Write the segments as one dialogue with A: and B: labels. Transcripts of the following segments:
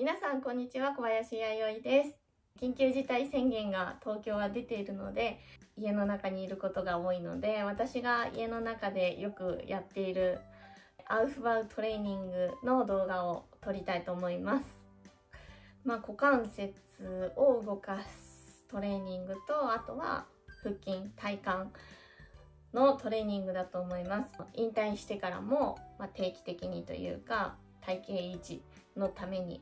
A: 皆さんこんにちは小林弥生です。緊急事態宣言が東京は出ているので家の中にいることが多いので私が家の中でよくやっているアウフバウトレーニングの動画を撮りたいと思います。まあ股関節を動かすトレーニングとあとは腹筋体幹のトレーニングだと思います。引退してからも、まあ、定期的にというか体型維持のために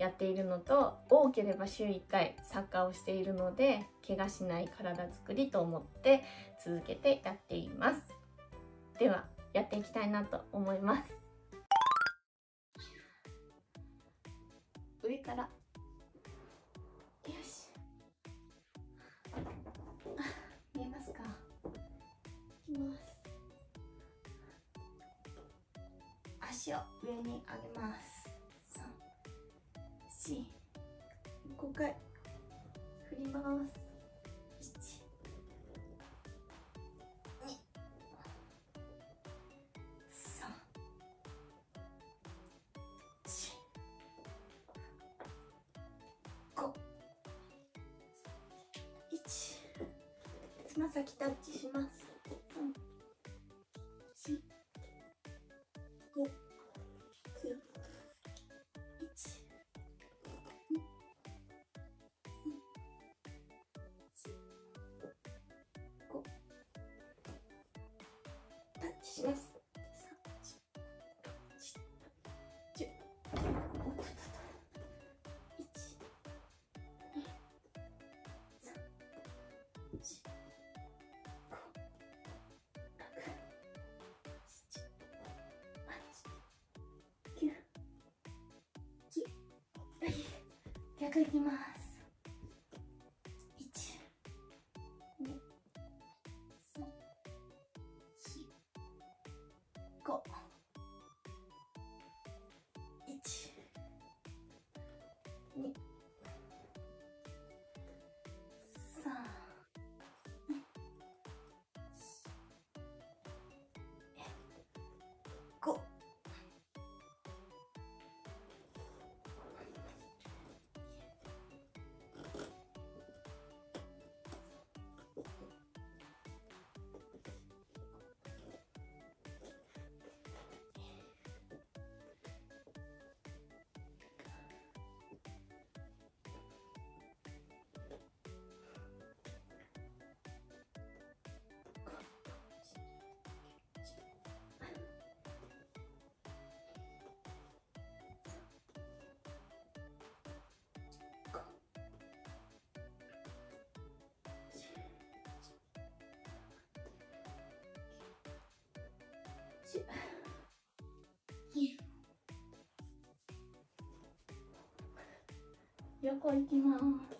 A: やっているのと多ければ週1回サッカーをしているので怪我しない体づくりと思って続けてやっています。ではやっていきたいなと思います。上から。よし。見えますか？いきます。足を上に上げます。4回振ります。つま先タッチします。逆いきます。横行きます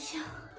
A: でし。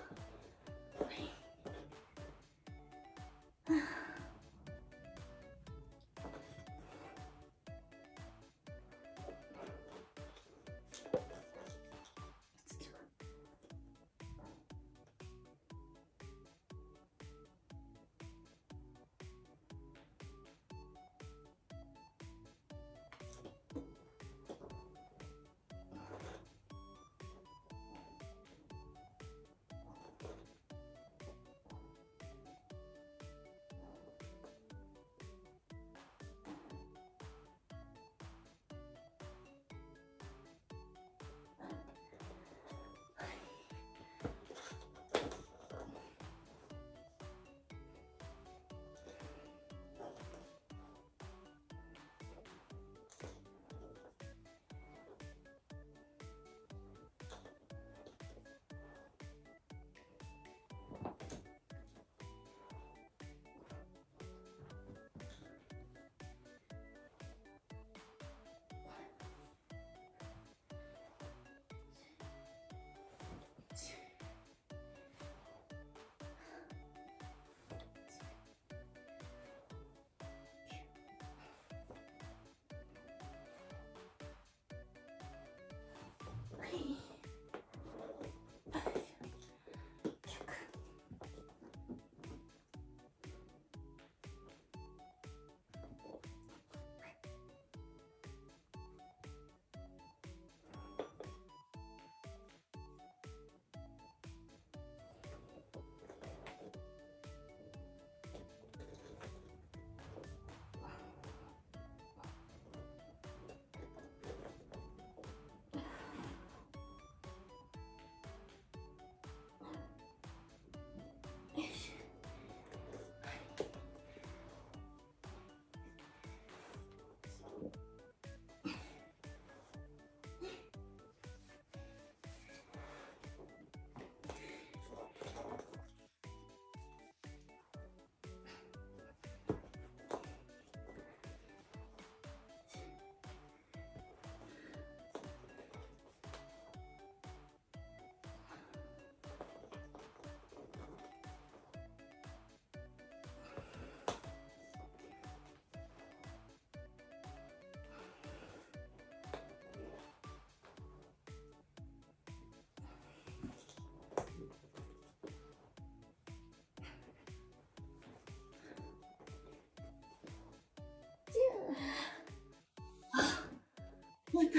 A: また。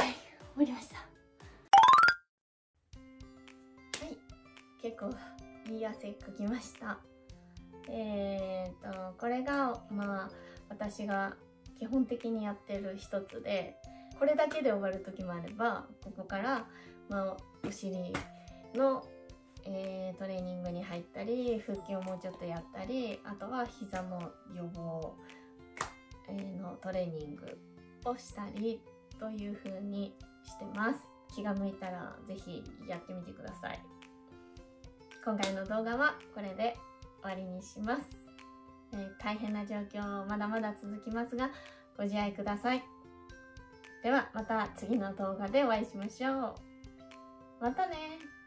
A: はい、終わりました。はい、結構いい汗かきました。えーと、これが、まあ、私が基本的にやってる一つで、これだけで終わる時もあれば、ここからまあ、お尻の、えー、トレーニングに入ったり腹筋をもうちょっとやったりあとは膝の予防、えー、のトレーニングをしたりという風にしてます。気が向いたら是非やってみてください。今回の動画はこれで終わりにします、えー、大変な状況まだまだ続きますがご自愛ください。ではまた次の動画でお会いしましょう。またね。